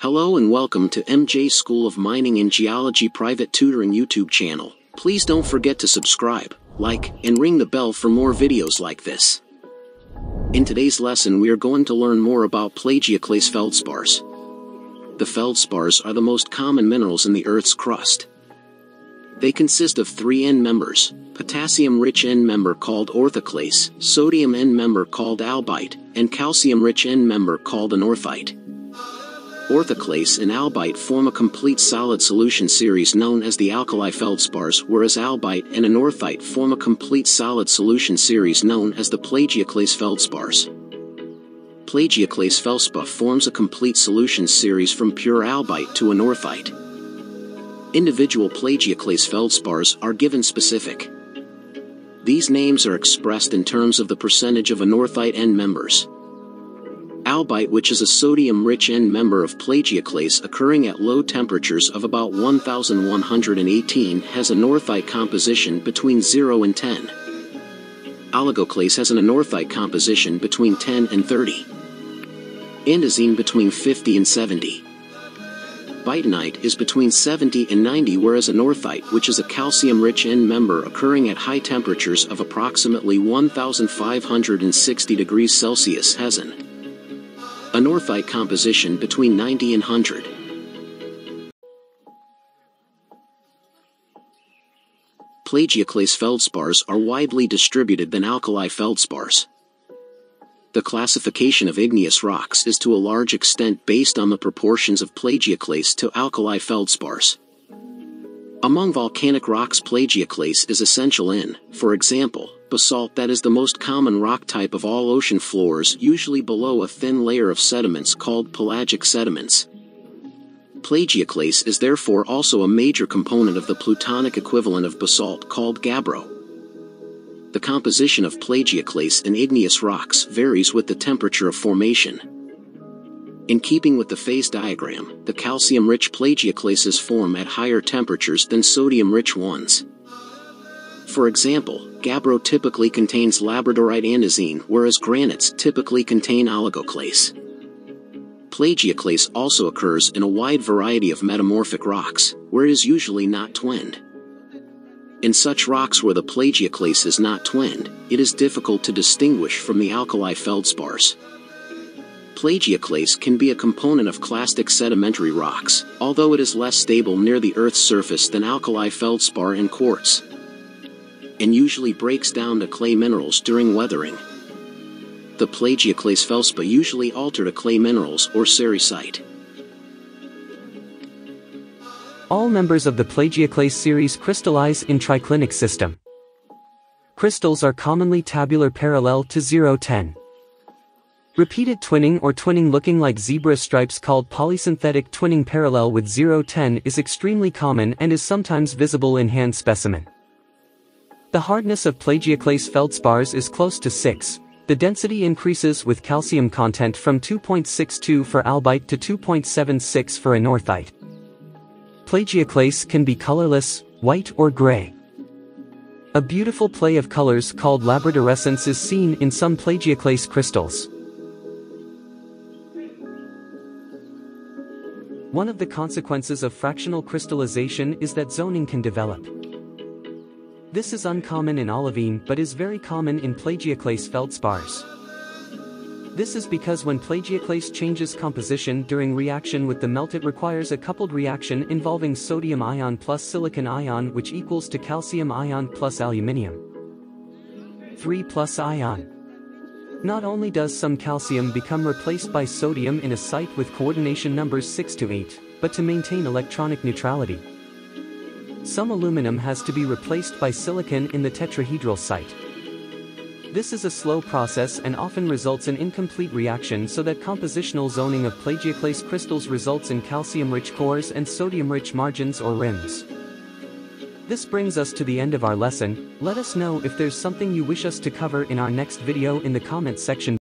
Hello and welcome to MJ School of Mining and Geology Private Tutoring YouTube channel. Please don't forget to subscribe, like, and ring the bell for more videos like this. In today's lesson we are going to learn more about plagioclase feldspars. The feldspars are the most common minerals in the Earth's crust. They consist of three end members, potassium-rich end member called orthoclase, sodium end member called albite, and calcium-rich end member called anorthite. Orthoclase and albite form a complete solid solution series known as the alkali feldspars whereas albite and anorthite form a complete solid solution series known as the plagioclase feldspars. Plagioclase feldspar forms a complete solution series from pure albite to anorthite. Individual plagioclase feldspars are given specific. These names are expressed in terms of the percentage of anorthite end members. Albite which is a sodium-rich end member of plagioclase occurring at low temperatures of about 1118 has a anorthite composition between 0 and 10. Oligoclase has an anorthite composition between 10 and 30. Andesite between 50 and 70 bytownite is between 70 and 90 whereas anorthite which is a calcium-rich end member occurring at high temperatures of approximately 1560 degrees Celsius has an anorthite composition between 90 and 100. Plagioclase feldspars are widely distributed than alkali feldspars. The classification of igneous rocks is to a large extent based on the proportions of plagioclase to alkali feldspars. Among volcanic rocks plagioclase is essential in, for example, basalt that is the most common rock type of all ocean floors usually below a thin layer of sediments called pelagic sediments. Plagioclase is therefore also a major component of the plutonic equivalent of basalt called gabbro the composition of plagioclase in igneous rocks varies with the temperature of formation. In keeping with the phase diagram, the calcium-rich plagioclases form at higher temperatures than sodium-rich ones. For example, gabbro typically contains labradorite andesite whereas granites typically contain oligoclase. Plagioclase also occurs in a wide variety of metamorphic rocks, where it is usually not twinned. In such rocks where the plagioclase is not twinned, it is difficult to distinguish from the alkali feldspars. Plagioclase can be a component of clastic sedimentary rocks, although it is less stable near the Earth's surface than alkali feldspar and quartz, and usually breaks down to clay minerals during weathering. The plagioclase feldspar usually alter to clay minerals or sericite. All members of the plagioclase series crystallize in triclinic system. Crystals are commonly tabular parallel to 010. Repeated twinning or twinning looking like zebra stripes called polysynthetic twinning parallel with 010 is extremely common and is sometimes visible in hand specimen. The hardness of plagioclase feldspars is close to 6. The density increases with calcium content from 2.62 for albite to 2.76 for anorthite. Plagioclase can be colorless, white or gray. A beautiful play of colors called labradorescence is seen in some plagioclase crystals. One of the consequences of fractional crystallization is that zoning can develop. This is uncommon in olivine but is very common in plagioclase feldspars. This is because when plagioclase changes composition during reaction with the melt it requires a coupled reaction involving sodium ion plus silicon ion which equals to calcium ion plus aluminium. 3 plus ion. Not only does some calcium become replaced by sodium in a site with coordination numbers 6 to 8, but to maintain electronic neutrality. Some aluminum has to be replaced by silicon in the tetrahedral site. This is a slow process and often results in incomplete reaction so that compositional zoning of plagioclase crystals results in calcium-rich cores and sodium-rich margins or rims. This brings us to the end of our lesson, let us know if there's something you wish us to cover in our next video in the comments section